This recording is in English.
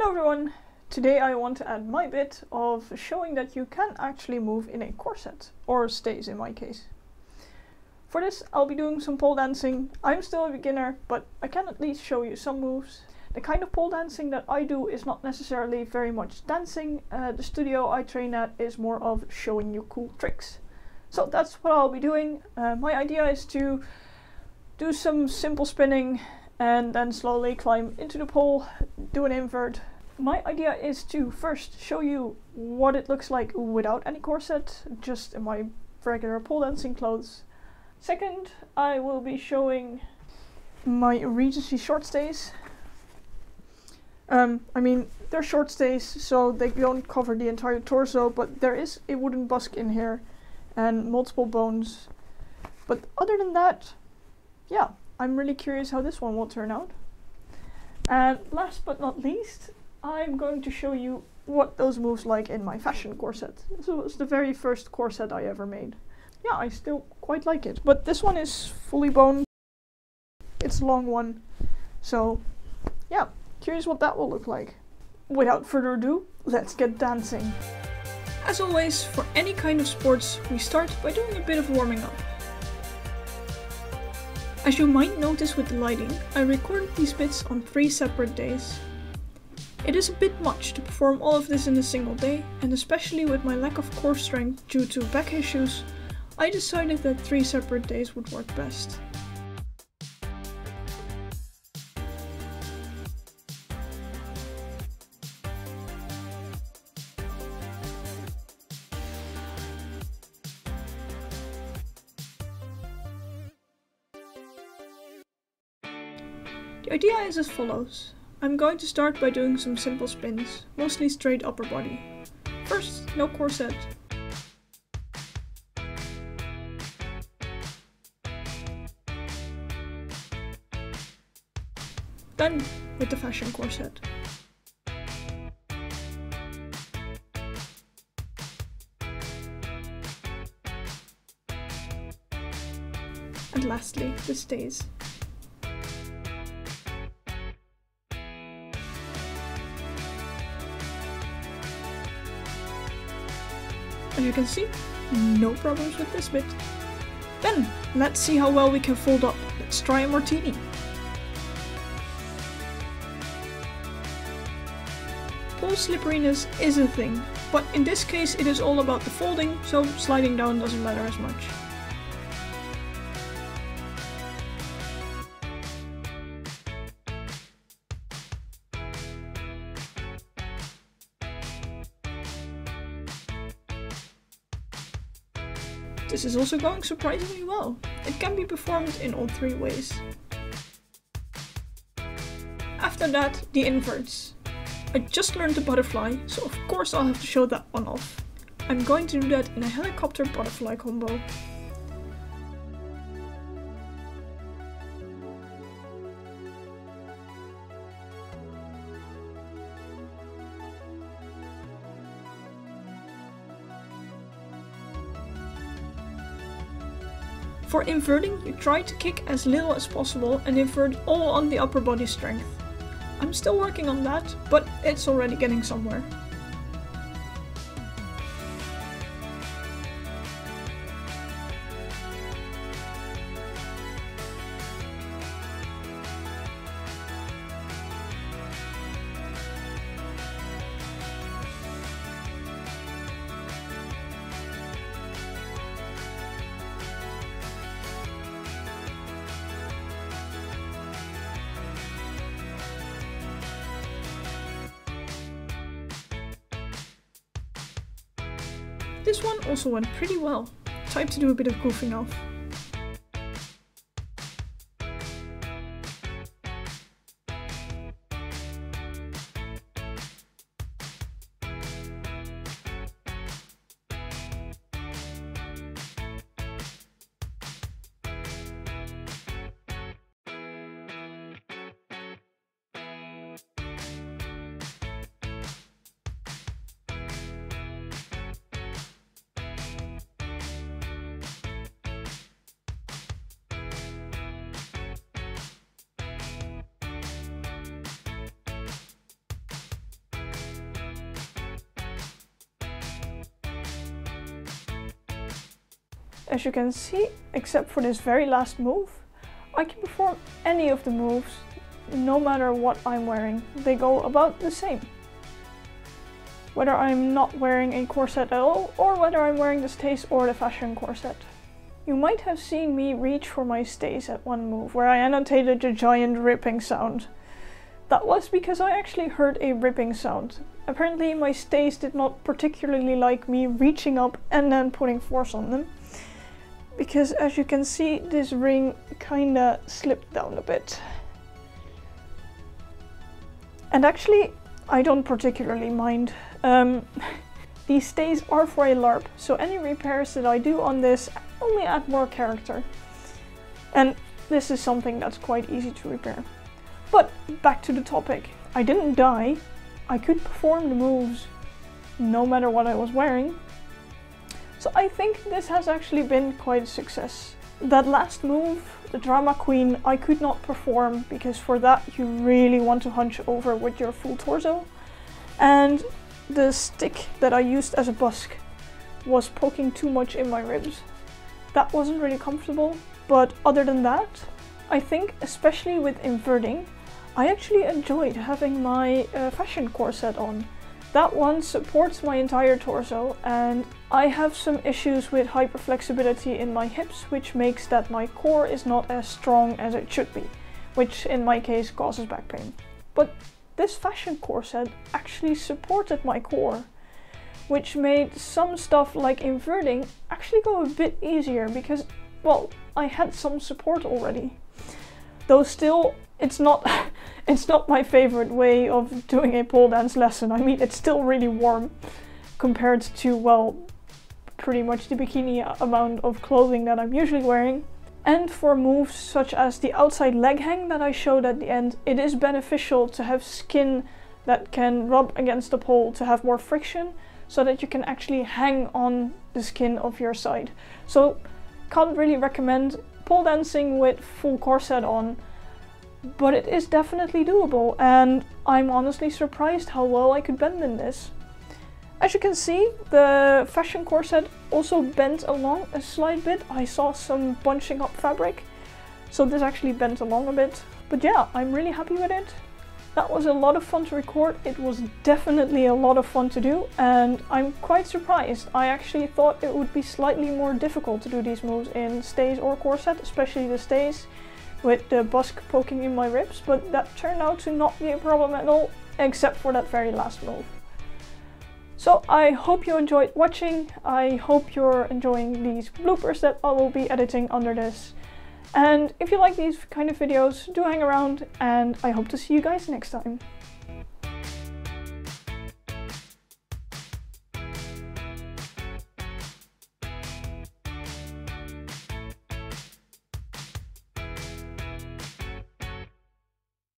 Hello everyone! Today I want to add my bit of showing that you can actually move in a corset, or stays in my case. For this I'll be doing some pole dancing. I'm still a beginner, but I can at least show you some moves. The kind of pole dancing that I do is not necessarily very much dancing. Uh, the studio I train at is more of showing you cool tricks. So that's what I'll be doing. Uh, my idea is to do some simple spinning and then slowly climb into the pole, do an invert. My idea is to first show you what it looks like without any corset, just in my regular pole dancing clothes. Second, I will be showing my Regency short stays. Um, I mean, they're short stays, so they don't cover the entire torso, but there is a wooden busk in here and multiple bones. But other than that, yeah, I'm really curious how this one will turn out. And last but not least, I'm going to show you what those moves like in my fashion corset. This was the very first corset I ever made. Yeah, I still quite like it. But this one is fully bone. It's a long one. So, yeah, curious what that will look like. Without further ado, let's get dancing. As always, for any kind of sports, we start by doing a bit of warming up. As you might notice with the lighting, I recorded these bits on three separate days. It is a bit much to perform all of this in a single day, and especially with my lack of core strength due to back issues, I decided that three separate days would work best. The idea is as follows. I'm going to start by doing some simple spins, mostly straight upper body. First, no corset. Then, with the fashion corset. And lastly, the stays. As you can see, no problems with this bit. Then, let's see how well we can fold up. Let's try a martini. Pole slipperiness is a thing, but in this case it is all about the folding, so sliding down doesn't matter as much. This is also going surprisingly well. It can be performed in all three ways. After that, the inverts. I just learned the butterfly, so of course I'll have to show that one off. I'm going to do that in a helicopter butterfly combo. For inverting, you try to kick as little as possible and invert all on the upper body strength. I'm still working on that, but it's already getting somewhere. This one also went pretty well. Time to do a bit of goofing off. As you can see, except for this very last move, I can perform any of the moves no matter what I'm wearing. They go about the same. Whether I'm not wearing a corset at all or whether I'm wearing the stays or the fashion corset. You might have seen me reach for my stays at one move where I annotated the giant ripping sound. That was because I actually heard a ripping sound. Apparently my stays did not particularly like me reaching up and then putting force on them. Because as you can see this ring kinda slipped down a bit. And actually I don't particularly mind. Um, these stays are for a LARP, so any repairs that I do on this only add more character. And this is something that's quite easy to repair. But back to the topic. I didn't die. I could perform the moves no matter what I was wearing. So I think this has actually been quite a success. That last move, the Drama Queen, I could not perform because for that you really want to hunch over with your full torso. And the stick that I used as a busk was poking too much in my ribs. That wasn't really comfortable, but other than that, I think especially with inverting, I actually enjoyed having my uh, fashion corset on. That one supports my entire torso and I have some issues with hyperflexibility in my hips which makes that my core is not as strong as it should be, which in my case causes back pain. But this fashion corset actually supported my core, which made some stuff like inverting actually go a bit easier because, well, I had some support already. Though still, it's not it's not my favorite way of doing a pole dance lesson. I mean, it's still really warm compared to, well, pretty much the bikini amount of clothing that I'm usually wearing. And for moves such as the outside leg hang that I showed at the end, it is beneficial to have skin that can rub against the pole to have more friction so that you can actually hang on the skin of your side. So can't really recommend pole dancing with full corset on but it is definitely doable and I'm honestly surprised how well I could bend in this. As you can see, the fashion corset also bent along a slight bit. I saw some bunching up fabric, so this actually bent along a bit. But yeah, I'm really happy with it. That was a lot of fun to record. It was definitely a lot of fun to do, and I'm quite surprised. I actually thought it would be slightly more difficult to do these moves in stays or corset, especially the stays with the busk poking in my ribs, but that turned out to not be a problem at all, except for that very last move. So I hope you enjoyed watching, I hope you're enjoying these bloopers that I will be editing under this. And if you like these kind of videos, do hang around and I hope to see you guys next time.